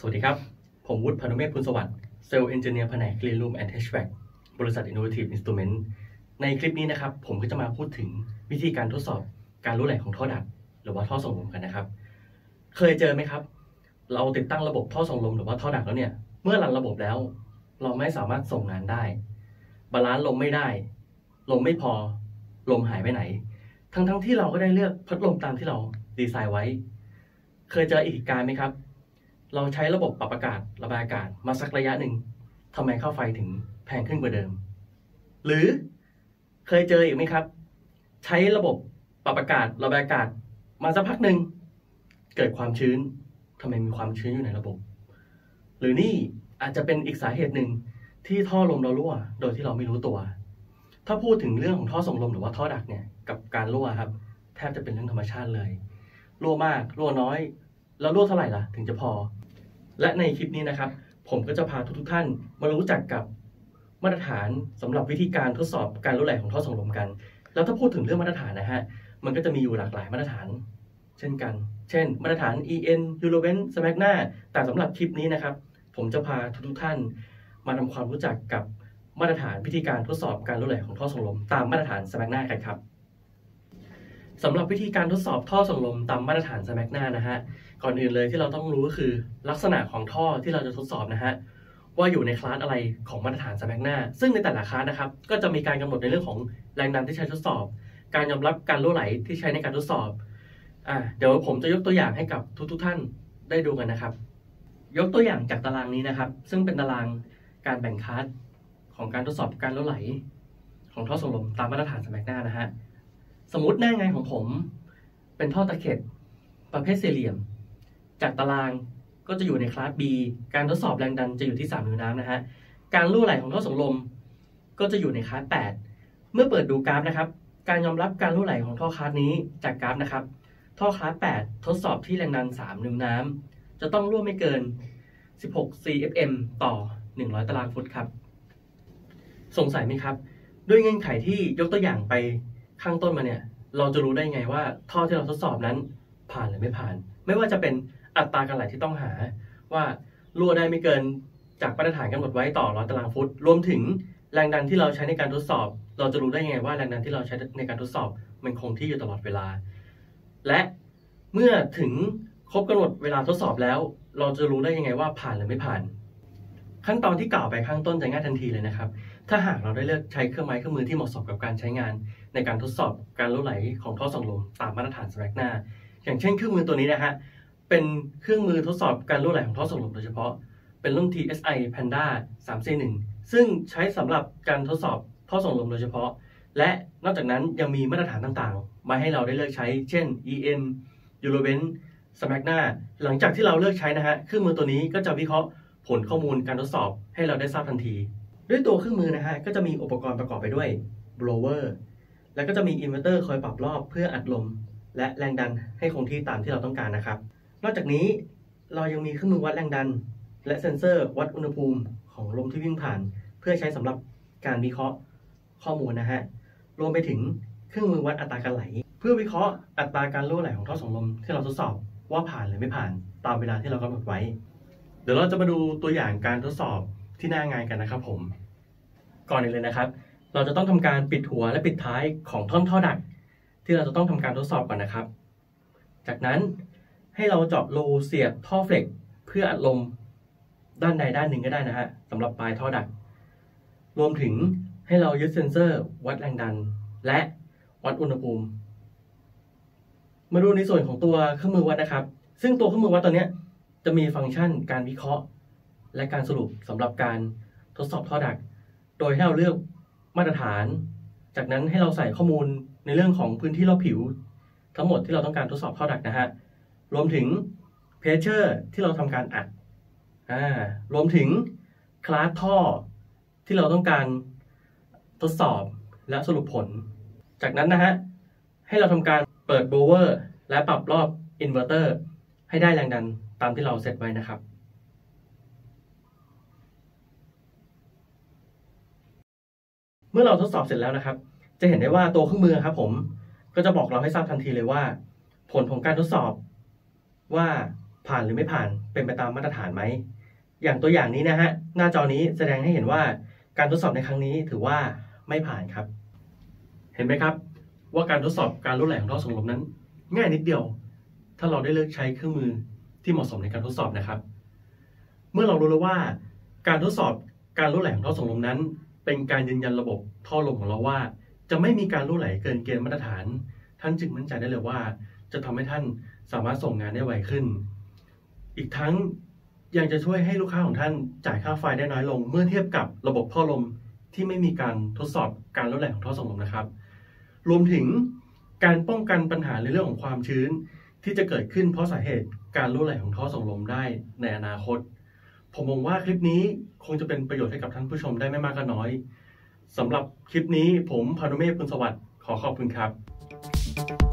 สวัสดีครับ ผมวุฒิพานุเมฆพุนสวัสดิ์ Sales Engineer แผนก Clean Room and HVAC บริษัท Innovative Instrument ในคลิปนี้นะครับ ผมก็จะมาพูดถึงวิธีการทดสอบการรั่วไหลของท่อ duct หรือว่าท่อส่งลมกันนะครับ เคยเจอไหมครับ เราติดตั้งระบบท่อส่งลมหรือว่าท่อ duct แล้วเนี่ย เมื่อ run ระบบแล้ว เราไม่สามารถส่งงานได้ balance ลมไม่ได้ ลมไม่พอ ลมหายไปไหน ทั้งๆที่เราก็ได้เลือกพัดลมตามที่เราดีไซน์ไว้ เคยเจออีกการไหมครับ เราใช้ระบบปรับอากาศระบายอากาศมาสักระยะหนึ่งทำไมค่าไฟถึงแพงขึ้นกว่าเดิม หรือเคยเจออีกไหมครับ ใช้ระบบปรับอากาศระบายอากาศมาสักพักหนึ่งเกิดความชื้นทำไมมีความชื้นอยู่ในระบบ หรือนี่อาจจะเป็นอีกสาเหตุหนึ่งที่ท่อลมเรารั่ว โดยที่เราไม่รู้ตัว ถ้าพูดถึงเรื่องของท่อส่งลมหรือว่าท่อดักเนี่ยกับการรั่วครับ แทบจะเป็นเรื่องธรรมชาติเลยรั่วมากรั่วน้อย แล้วรั่วเท่าไหร่ล่ะ ถึงจะพอ และในคลิปนี้นะครับ ผมก็จะพาทุกๆท่านมารู้จักกับมาตรฐานสำหรับวิธีการทดสอบการรั่วไหลของท่อส่งลมกัน แล้วถ้าพูดถึงเรื่องมาตรฐานนะฮะมันก็จะมีอยู่หลากหลายมาตรฐาน เช่นกัน เช่น มาตรฐาน EN e u r o v e n s m a g n a แต่สำหรับคลิปนี้นะครับ ผมจะพาทุกๆท่านมาทำความรู้จักกับมาตรฐานวิธีการทดสอบการรั่วไหลของท่อส่งลม ตามมาตรฐาน s m a g n a กันครับ สำหรับวิธีการทดสอบท่อส่งลมตามมาตรฐาน s m a g n a นะฮะ ก่อนอื่นเลยที่เราต้องรู้ก็คือลักษณะของท่อที่เราจะทดสอบนะฮะ ว่าอยู่ในคลาสอะไรของมาตรฐาน s m a g n a ซึ่งในแต่ละคลาสนะครับ ก็จะมีการกำหนดในเรื่องของแรงดันที่ใช้ทดสอบ การยอมรับการรั่วไหลที่ใช้ในการทดสอบอ่าเดี๋ยวผมจะยกตัวอย่างให้กับทุกๆทท่านได้ดูกันนะครับ ยกตัวอย่างจากตารางนี้นะครับ ซึ่งเป็นตารางการแบ่งคลาสของการทดสอบการรั่วไหล ของท่อส่งลมตามมาตรฐานสมักหน้านะฮะ สมมติหน้างานของผม เป็นท่อตะเข็บประเภทสี่เหลี่ยม จากตารางก็จะอยู่ในคลาส B การทดสอบแรงดันจะอยู่ที่ 3 นิ้วน้ำนะฮะ การรั่วไหลของท่อส่งลม ก็จะอยู่ในคลาส 8 เมื่อเปิดดูกราฟนะครับ การยอมรับการรั่วไหลของท่อคลาสนี้จากกราฟนะครับ ท่อคลาส 8 ทดสอบที่แรงดัน 3 นิ้วน้ำจะต้องรั่วไม่เกิน 16 cfm ต่อ 100 ตารางฟุตครับ สงสัยไหมครับ ด้วยเงื่อนไขที่ยกตัวอย่างไป ข้างต้นมาเนี่ย เราจะรู้ได้ไงว่าท่อที่เราทดสอบนั้นผ่านหรือไม่ผ่าน ไม่ว่าจะเป็นอัตราการไหลที่ต้องหา ว่ารั่วได้ไม่เกินจากมาตรฐานกำหนดไว้ต่อร้อยตารางฟุต รวมถึงแรงดันที่เราใช้ในการทดสอบ เราจะรู้ได้ยังไงว่าแรงดันที่เราใช้ในการทดสอบมันคงที่อยู่ตลอดเวลา และเมื่อถึงครบกำหนดเวลาทดสอบแล้ว เราจะรู้ได้ยังไงว่าผ่านหรือไม่ผ่าน ขั้นตอนที่กล่าวไปข้างต้นจะง่ายทันทีเลยนะครับ ถ้าหากเราได้เลือกใช้เครื่องไม้เครื่องมือที่เหมาะสมกับการใช้งาน ในการทดสอบการรั่วไหลของท่อส่งลมตามมาตรฐานสแมกหน้าอย่างเช่นเครื่องมือตัวนี้นะฮะเป็นเครื่องมือทดสอบการรั่วไหลของท่อส่งลมโดยเฉพาะ เป็นรุ่น TSI Panda 3C1 ซึ่งใช้สำหรับการทดสอบท่อส่งลมโดยเฉพาะ และนอกจากนั้นยังมีมาตรฐานต่างๆ มาให้เราได้เลือกใช้ เช่น EN e u r o v e n s m a g n a หลังจากที่เราเลือกใช้นะฮะเครื่องมือตัวนี้ก็จะวิเคราะห์ผลข้อมูลการทดสอบให้เราได้ทราบทันที ด้วยตัวเครื่องมือนะฮะก็จะมีอุปกรณ์ประกอบไปด้วย blower แล้วก็จะมีอินเวอร์เตอร์คอยปรับรอบเพื่ออัดลม และแรงดันให้คงที่ตามที่เราต้องการนะครับ นอกจากนี้เรายังมีเครื่องมือวัดแรงดัน และเซ็นเซอร์วัดอุณหภูมิของลมที่วิ่งผ่าน เพื่อใช้สำหรับการวิเคราะห์ข้อมูลนะฮะ รวมไปถึงเครื่องมือวัดอัตราการไหล เพื่อวิเคราะห์อัตราการรั่วไหลของท่อส่งลมที่เราทดสอบว่าผ่านหรือไม่ผ่านตามเวลาที่เรากำหนดไว้ เดี๋ยวเราจะมาดูตัวอย่างการทดสอบที่หน้างานกันนะครับผม ก่อนอื่นเลยนะครับ เราจะต้องทำการปิดหัวและปิดท้ายของท่อนท่อดัก ที่เราจะต้องทำการทดสอบก่อนนะครับ จากนั้นให้เราเจาะรูเสียบท่อเฟล็กเพื่ออัดลมด้านใดด้านหนึ่งก็ได้นะฮะสำหรับปลายท่อดัก รวมถึงให้เรายึดเซนเซอร์ วัดแรงดัน และวัดอุณหภูมิ มาดูในส่วนของตัวเครื่องมือวัดนะครับ ซึ่งตัวเครื่องมือวัดตัวนี้จะมีฟังก์ชันการวิเคราะห์ และการสรุปสำหรับการทดสอบท่อดัก โดยให้เราเลือก มาตรฐาน จากนั้นให้เราใส่ข้อมูลในเรื่องของพื้นที่รอบผิว ทั้งหมดที่เราต้องการทดสอบท่อ duct นะฮะ รวมถึง pressure ที่เราทำการอัดอ่ารวมถึงคลาสท่อที่เราต้องการทดสอบและสรุปผล จากนั้นนะฮะ ให้เราทำการเปิด blower และปรับรอบอินเวอร์เตอร์ให้ได้แรงดันตามที่เราเซตไว้นะครับ เมื่อเราทดสอบเสร็จแล้วนะครับ จะเห็นได้ว่าตัวเครื่องมือครับ ผมก็จะบอกเราให้ทราบทันทีเลยว่า ผลของการทดสอบ ว่าผ่านหรือไม่ผ่านเป็นไปตามมาตรฐานไหมอย่างตัวอย่างนี้นะฮะหน้าจอนี้แสดงให้เห็นว่าการทดสอบในครั้งนี้ถือว่าไม่ผ่านครับ เห็นไหมครับ ว่าการทดสอบการรั่วไหลของท่อส่งลมนั้น ง่ายนิดเดียว ถ้าเราได้เลือกใช้เครื่องมือที่เหมาะสมในการทดสอบนะครับ เมื่อเรารู้แล้วว่า การทดสอบการรั่วไหลของท่อส่งลมนั้น เป็นการยืนยันระบบท่อลมของเราว่า จะไม่มีการรั่วไหลเกินเกณฑ์มาตรฐาน ท่านจึงมั่นใจได้เลยว่า จะทำให้ท่านสามารถส่งงานได้ไวขึ้น อีกทั้งยังจะช่วยให้ลูกค้าของท่านจ่ายค่าไฟได้น้อยลง เมื่อเทียบกับระบบท่อลมที่ไม่มีการทดสอบการรั่วไหลของท่อส่งลมนะครับ รวมถึงการป้องกันปัญหาในเรื่องของความชื้น ที่จะเกิดขึ้นเพราะสาเหตุการรั่วไหลของท่อส่งลมได้ในอนาคต ผมมองว่าคลิปนี้คงจะเป็นประโยชน์ให้กับท่านผู้ชมได้ไม่มากก็น้อยสำหรับคลิปนี้ผมพานุเมฆพุนสวัสดิ์ขอขอบคุณครับ